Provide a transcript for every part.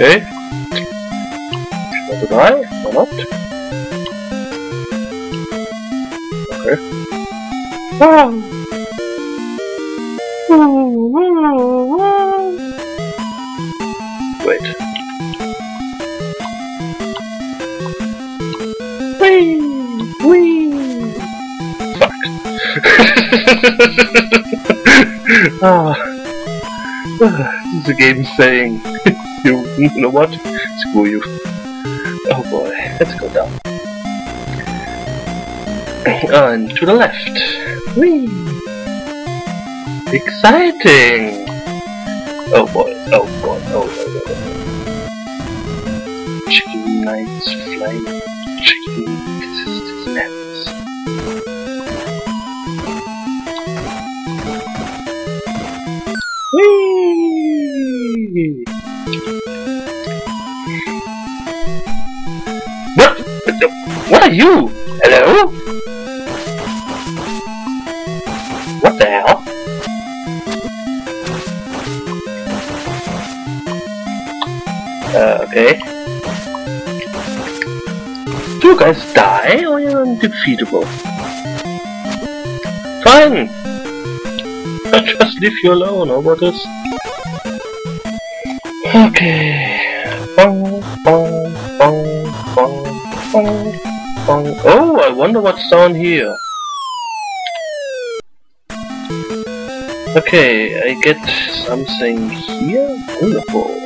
Okay. Want to die? Or not? Okay. Wait. Whee! Whee! Fuck. ah. This is a game saying, you, know what? Screw you. Oh boy, let's go down. And to the left. Whee! Exciting! Oh boy, oh boy, oh boy, oh boy. Chicken knights flying chicken existence nets. Whee! What are you? Hello? What the hell? Uh, okay. Do you guys die or you're undefeatable? Fine! I'll just leave you alone, or what is? Okay. Bong, bong, bong. Oh, I wonder what's down here. Okay, I get something here. Wonderful.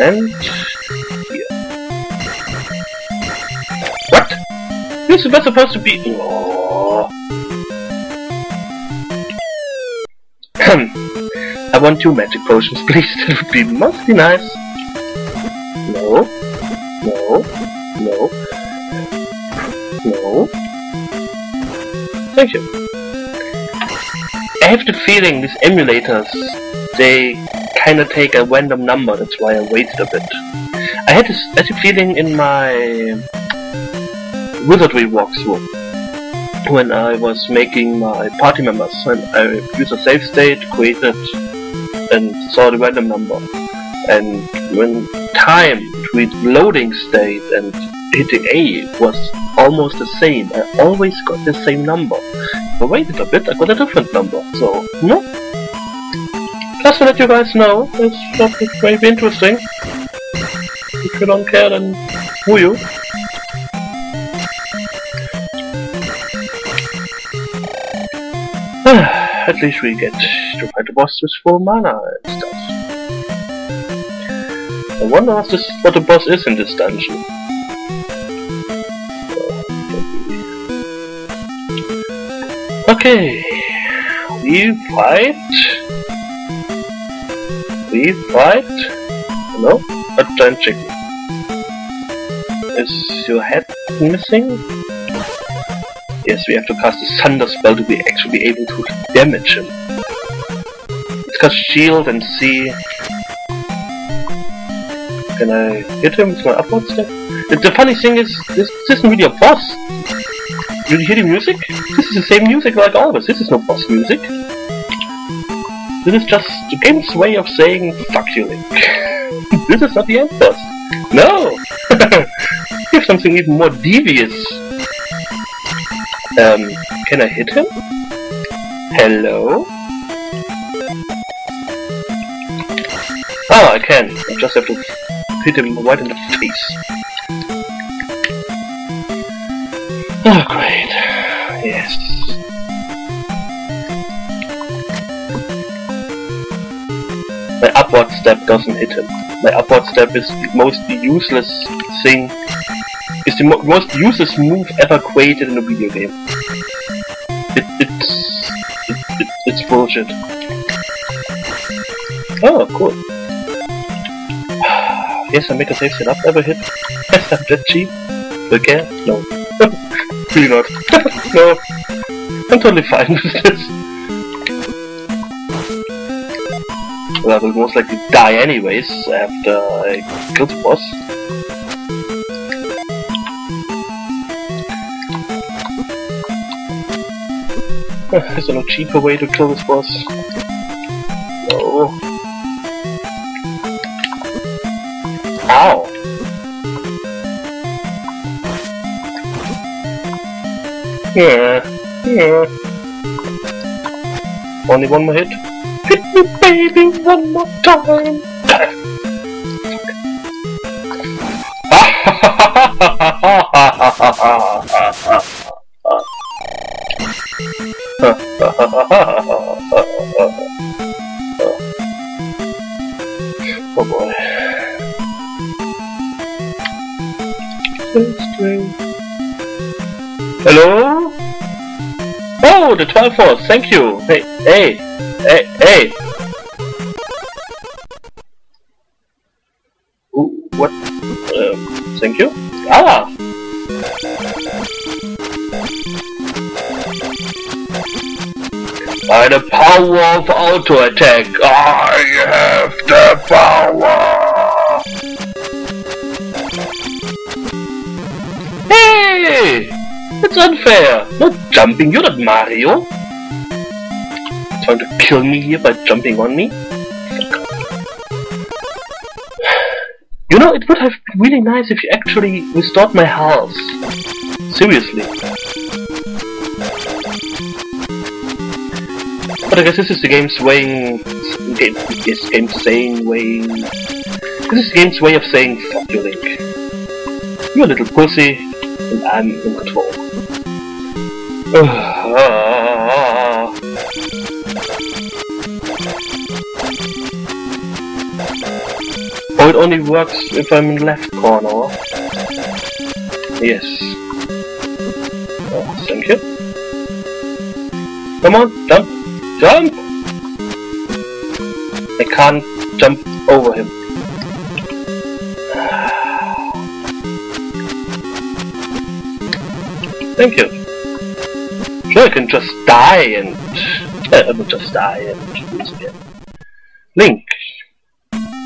And here. What? This was supposed to be. Oh. I want two magic potions, please. That would be mostly nice. No. No. No. No. Thank you. I have the feeling these emulators, they kinda take a random number, that's why I waited a bit. I had this had a feeling in my wizardry walkthrough when I was making my party members and I used a save state, created and saw the random number. And when time between loading state and hitting A was almost the same, I always got the same number. I waited a bit, I got a different number. So, no. Just to let you guys know, topic may be interesting. If you don't care, then who you? At least we get to fight the boss with full mana and stuff. I wonder what, this, what the boss is in this dungeon. Okay, we fight. We fight. No, a giant chicken. Is your head missing? Yes, we have to cast a thunder spell to be actually able to damage him. Let's cast shield and see. Can I hit him with my upward step? The, funny thing is, this, this isn't really a boss. Did you hear the music? This is the same music like always. This is no boss music. This is just the game's way of saying, fuck you, Link. this is not the end boss. No! Give something even more devious. Um, can I hit him? Hello? Oh, I can. I just have to hit him right in the face. Oh, great. Yes. My upward step doesn't hit him. My upward step is the most useless thing. Is the mo most useless move ever created in a video game. It, it's it, it, it's bullshit. Oh, cool. yes, I make a save setup ever hit. Yes, I'm that cheap. Again? No. really not. no. I'm totally fine with this. Well, I will most likely die anyways after I kill the boss. Is there no cheaper way to kill this boss? No. Ow! Yeah, yeah. Only one more hit. Hit me, baby, one more time. oh boy. Hello? Oh, the 12 force, thank you. Hey, hey, hey, hey. By the power of auto attack, I have the power! Hey! It's unfair! No jumping, you're not Mario! Trying to kill me here by jumping on me? You know, it would have been really nice if you actually restored my health. Seriously. But I guess this is the game's way... Game, this game's saying way... This is the game's way of saying fuck you, Link. You're a little pussy, and I'm in control. Oh, it only works if I'm in left corner. Yes. Oh, thank you. Come on, jump! Jump! I can't jump over him. Thank you. Sure, I can just die and... Uh, I will just die and lose again. Link.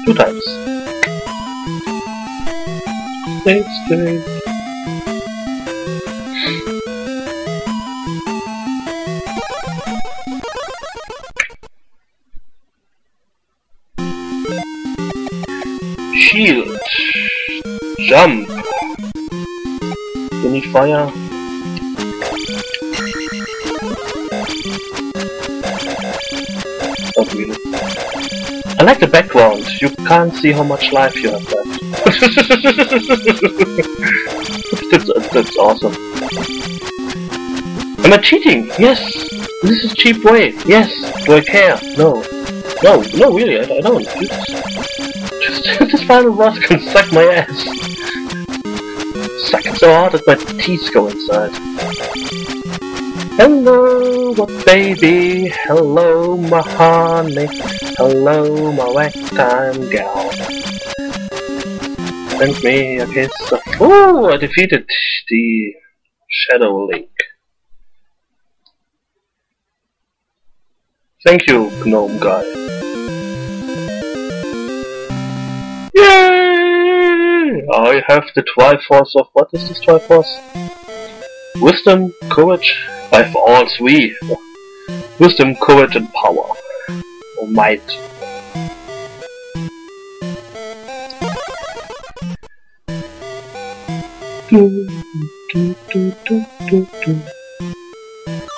Two times. Thanks, Dave. Jump. Really. I like the background. You can't see how much life you have left. that's, that's awesome. Am I cheating? Yes! This is cheap way. Yes! Do I care? No. No, no really, I, I don't. Just this final boss can suck my ass. So hard that my teeth go inside. Hello, my baby. Hello, my honey. Hello, my ragtime gal. Send me a kiss. Oh, I defeated the Shadow Link. Thank you, Gnome Guy. I have the Triforce of what is this Triforce? Wisdom, courage. I have all three. Wisdom, courage, and power. Or might.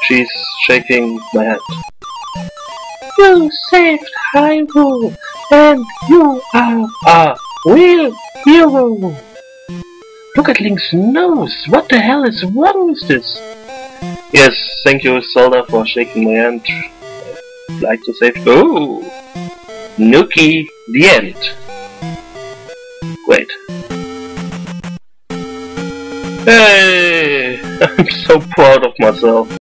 She's shaking my hand. You saved Hyrule, and you are a real hero! Look at Link's nose! What the hell is wrong with this? Yes, thank you Zelda for shaking my hand. I'd like to say, oh! Nuki, the end. Wait. Hey! I'm so proud of myself.